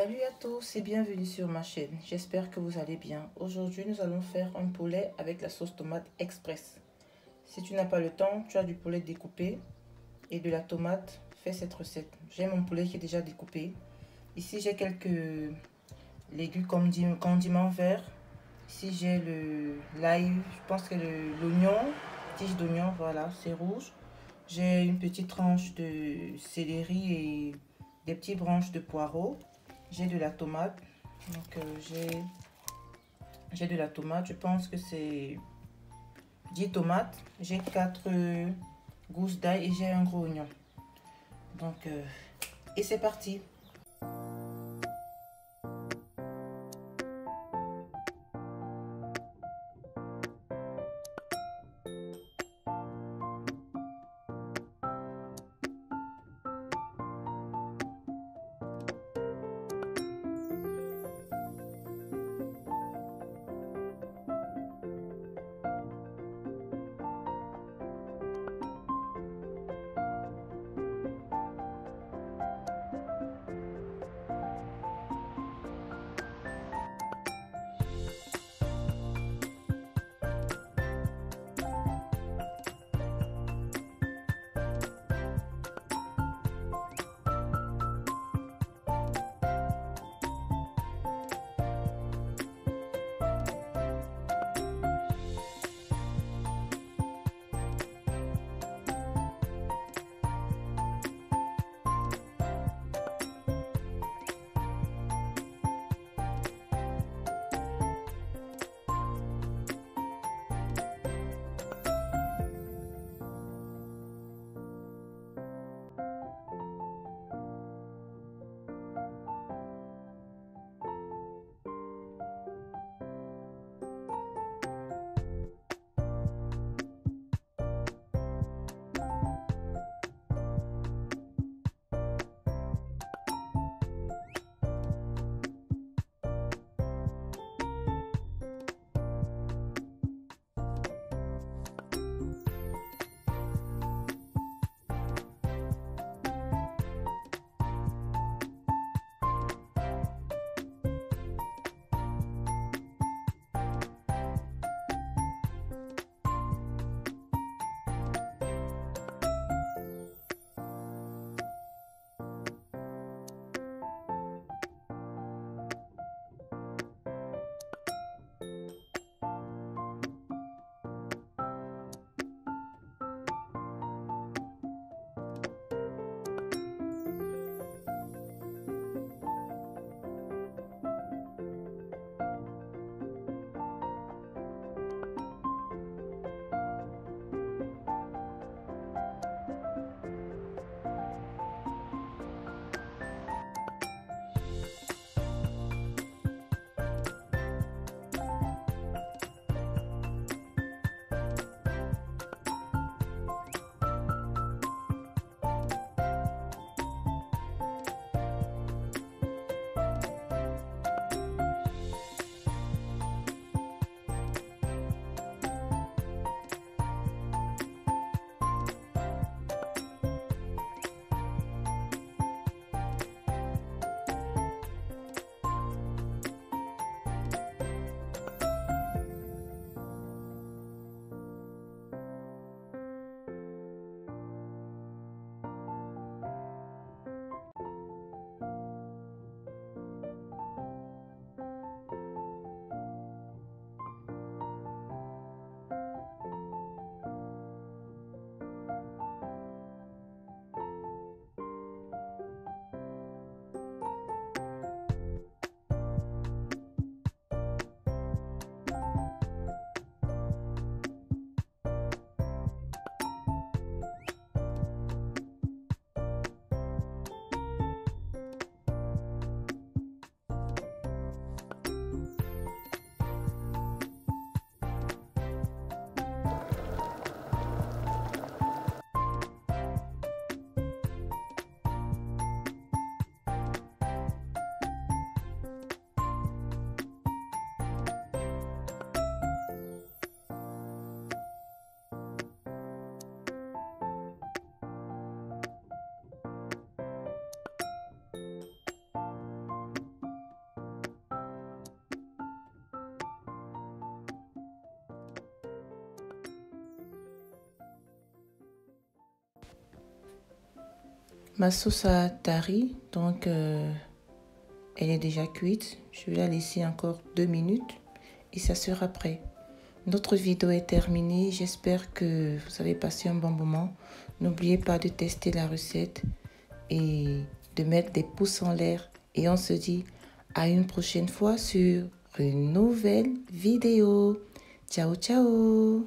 Salut à tous et bienvenue sur ma chaîne. J'espère que vous allez bien. Aujourd'hui, nous allons faire un poulet avec la sauce tomate express. Si tu n'as pas le temps, tu as du poulet découpé et de la tomate, fais cette recette. J'ai mon poulet qui est déjà découpé. Ici, j'ai quelques légumes comme condiments verts. Ici, j'ai le l'ail, je pense que l'oignon, tige d'oignon, voilà, c'est rouge. J'ai une petite tranche de céleri et des petites branches de poireaux. J'ai de la tomate. Donc, euh, j'ai de la tomate. Je pense que c'est 10 tomates. J'ai 4 gousses d'ail et j'ai un gros oignon. Donc, euh, et c'est parti. Ma sauce à tari, donc euh, elle est déjà cuite. Je vais la laisser encore deux minutes et ça sera prêt. Notre vidéo est terminée. J'espère que vous avez passé un bon moment. N'oubliez pas de tester la recette et de mettre des pouces en l'air. Et on se dit à une prochaine fois sur une nouvelle vidéo. Ciao, ciao